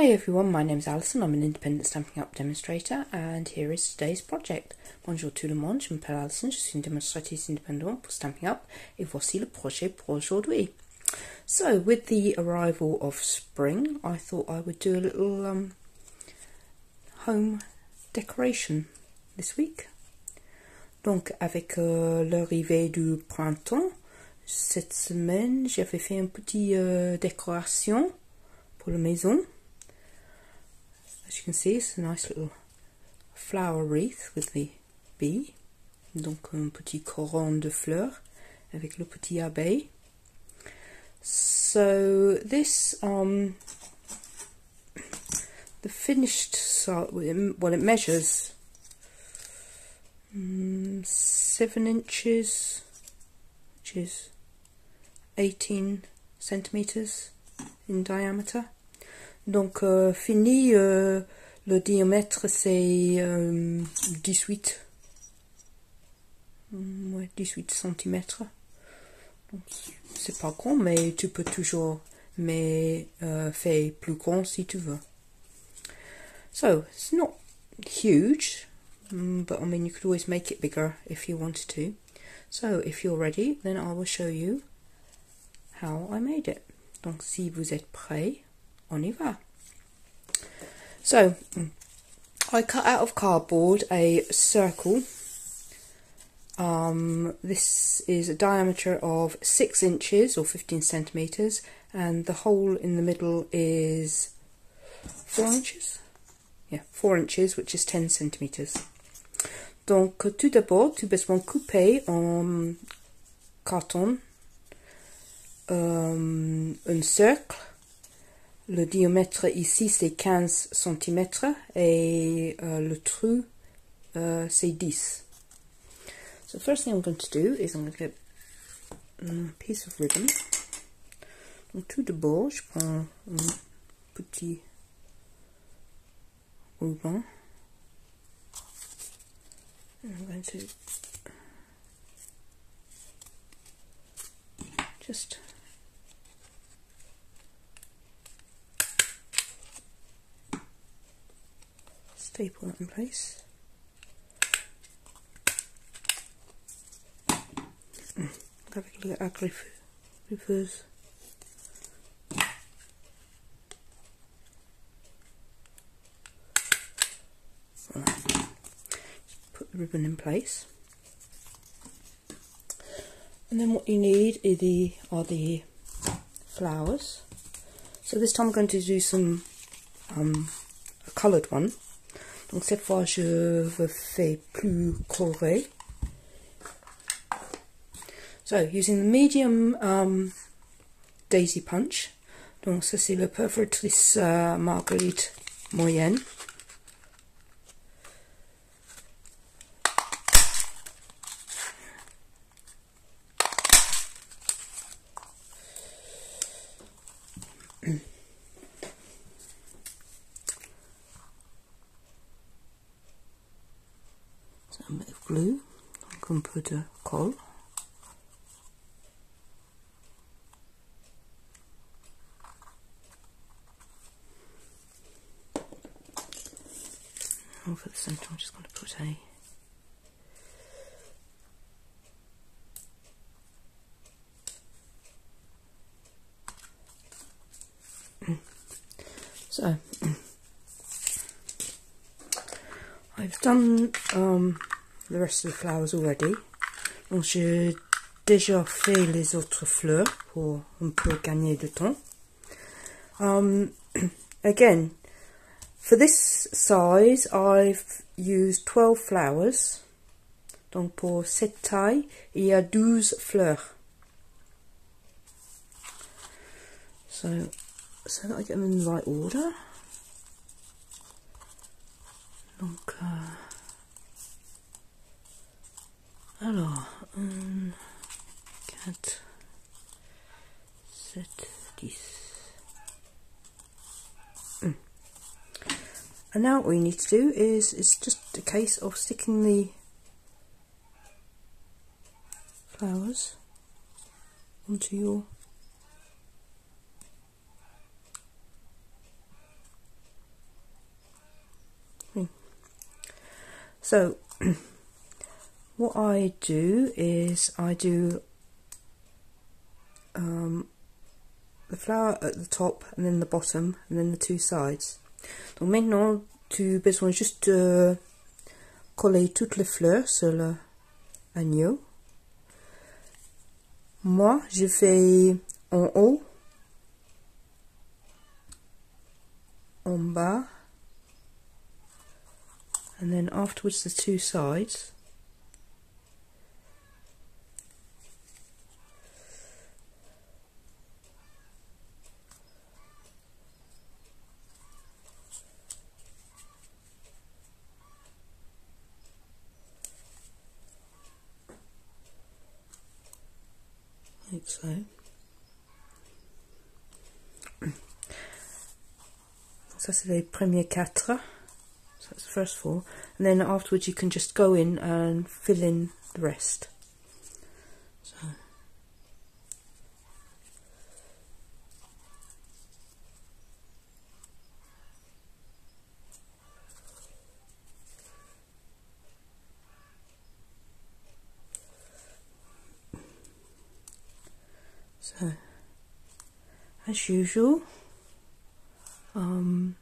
Hi everyone, my name is Alison, I'm an independent Stampin' Up demonstrator and here is today's project. Bonjour tout le monde, je m'appelle Alison, je suis une démonstratrice indépendante pour Stampin' Up et voici le projet pour aujourd'hui. So, with the arrival of spring, I thought I would do a little um, home decoration this week. Donc, avec euh, l'arrivée du printemps, cette semaine, j'avais fait une petite euh, décoration pour la maison. As you can see, it's a nice little flower wreath with the bee. Donc un petit coron de fleurs avec le petit abeille. So this, um, the finished, well it measures um, 7 inches, which is 18 centimeters in diameter. Donc euh, fini, euh, le diamètre c'est euh, 18, mm, ouais, 18 cm. C'est pas grand, mais tu peux toujours mais euh, faire plus grand si tu veux. So it's not huge, mm, but I mean you could always make it bigger if you wanted to. So if you're ready, then I will show you how I made it. Donc si vous êtes prêts, on y va. So, I cut out of cardboard a circle. Um, this is a diameter of 6 inches or 15 centimetres and the hole in the middle is 4 inches. Yeah, 4 inches which is 10 centimetres. Donc tout d'abord, tu besoin couper en carton um, un cercle le diamètre ici c'est 15 cm et uh, le trou uh, c'est 10. So first thing I'm going to do is I'm going to get a piece of ribbon. Donc tout d'abord je prends un petit ruban. And I'm going to just staple that in place. Have a look at our reverse. Put the ribbon in place. And then what you need are the, are the flowers. So this time I'm going to do some um, a coloured one. Donc cette fois, je fais plus coloré. So, using the medium um, daisy punch. Donc ça c'est le Perfectlis uh, Marguerite moyenne. Glue. I can put a coal. And for the centre, I'm just going to put a so I've done um, le of the flowers already. Donc j'ai déjà fait les autres fleurs pour un peu gagner de temps. Um, again, for this size I've used 12 flowers. Donc pour cette taille, il y a 12 fleurs. So, so that I get them in the right order. Donc, euh, Alors, 4, 7, 10. Mm. And now what we need to do is, it's just a case of sticking the flowers onto your thing. So, what I do is I do um, the flower at the top and then the bottom and then the two sides. Donc maintenant, tu besoin juste de coller toutes les fleurs sur l'agneau. Moi, je fais en haut, en bas, and then afterwards the two sides. So. So quatre. So that's the first four. And then afterwards you can just go in and fill in the rest. So So, as usual, um,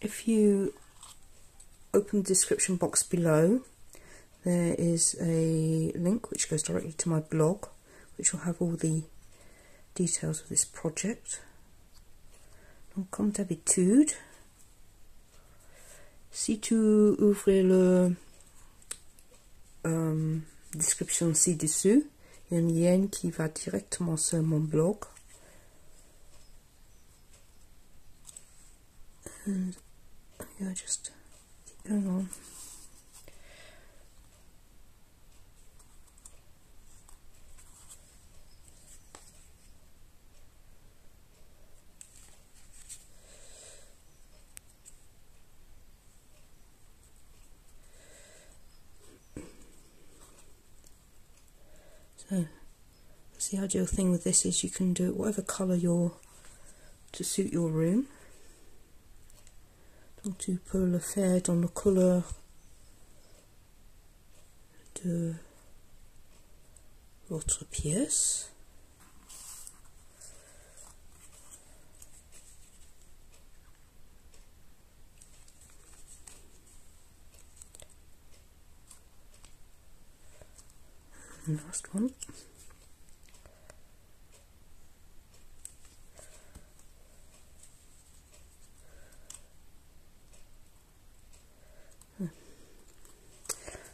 if you open the description box below, there is a link which goes directly to my blog, which will have all the details of this project. Donc, d'habitude, si tu ouvres le um, description ci-dessus, il y a un lien qui va directement sur mon blog. And yeah, just keep going on. So the ideal thing with this is you can do it whatever colour you're to suit your room. Tu peux le faire dans la couleur de votre pièce. last one.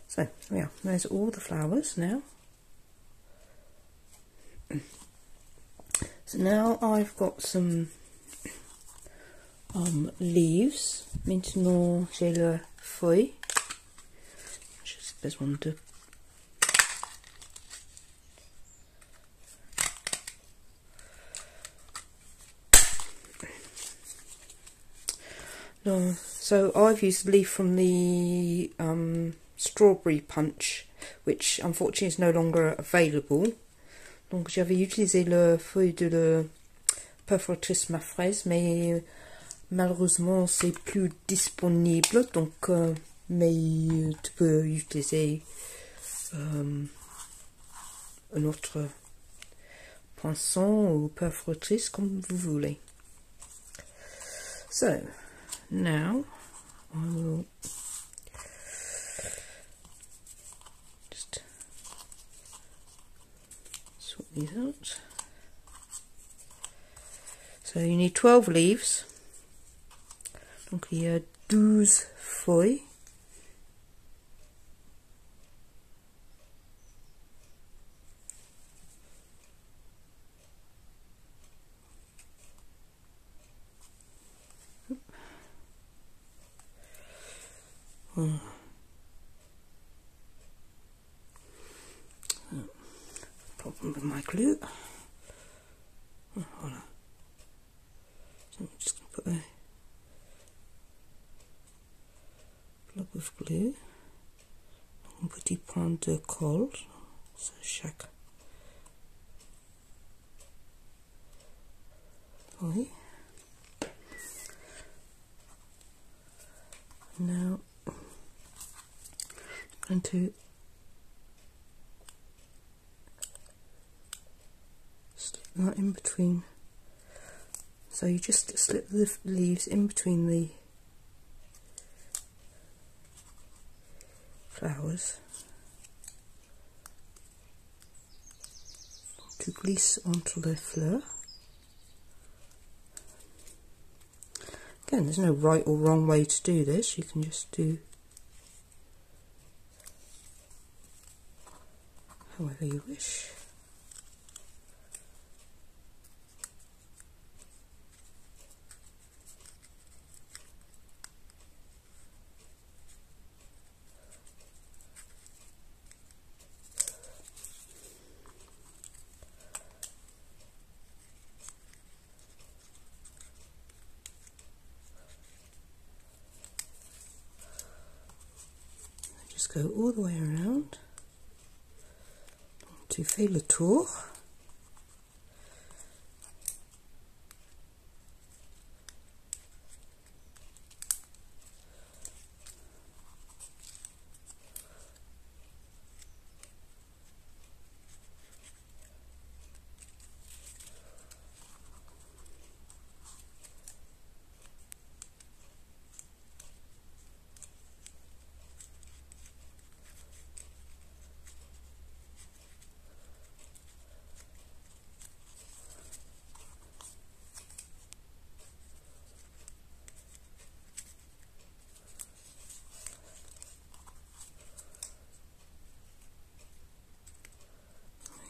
So, yeah, there's all the flowers now. So now I've got some um, leaves. Maintenant, j'ai le feuille. Just besoin de No, so I've used leaf from the um, strawberry punch, which unfortunately is no longer available. Donc j'avais utilisé le feuille de le perforatrice ma fraise, mais malheureusement c'est plus disponible. Donc, euh, mais tu peux utiliser euh, un autre poinçon ou perforatrice comme vous voulez. So, now I will these out. So you need 12 leaves. Donc il y a 12 feuilles. With my glue. Oh, hold on. So I'm just going to put a blob of glue. Un petit point de colle sur chaque feuille. Now going to that in between. So you just slip the leaves in between the flowers to glisse onto the fleur. Again, there's no right or wrong way to do this, you can just do however you wish. Just go all the way around to faire le tour.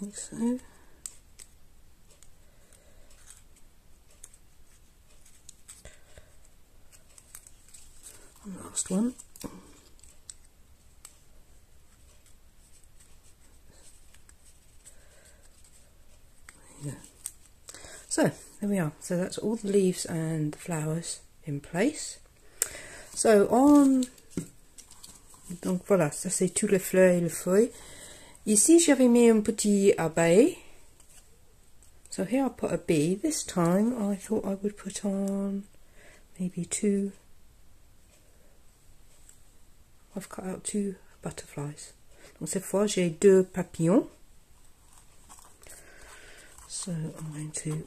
Think so. last one. So there we are. So that's all the leaves and the flowers in place. So on donc voilà, ça c'est tous les fleurs et les feuilles. Ici, j'avais mis un petit abeille. So here I put a bee. This time I thought I would put on maybe two. I've cut out two butterflies. Donc cette fois j'ai deux papillons. So I'm going to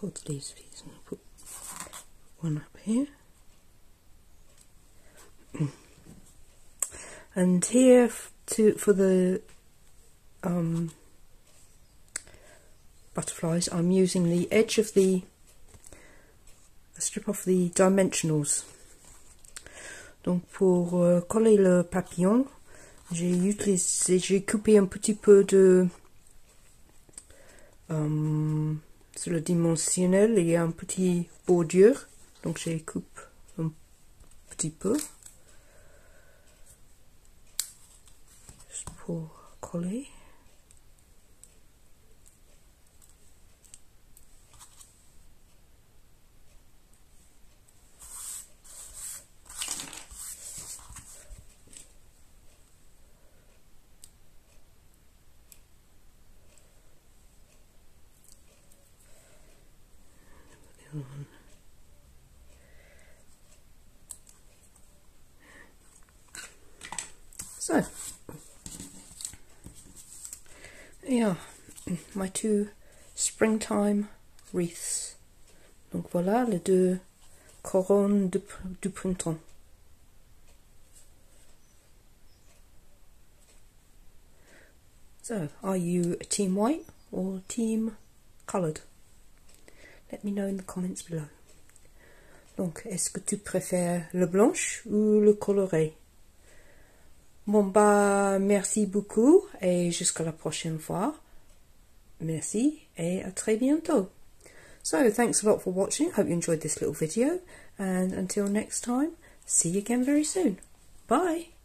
fold the leaves these and put one up here. and here to for the um, butterflies I'm using the edge of the strip off the dimensionals. Donc pour euh, coller le papillon, j'ai utilisé, j'ai coupé un petit peu de um, sur le dimensionnel, il y a un petit bordure, donc je coupe un petit peu. Juste pour coller. So, yeah, my two springtime wreaths. Donc voilà les deux couronnes du, du printemps. So, are you team white or team coloured? Let me know in the comments below. Donc, est-ce que tu préfères le blanche ou le coloré Bon bah merci beaucoup et jusqu'à la prochaine fois. Merci et à très bientôt. So thanks a lot for watching. Hope you enjoyed this little video and until next time, see you again very soon. Bye.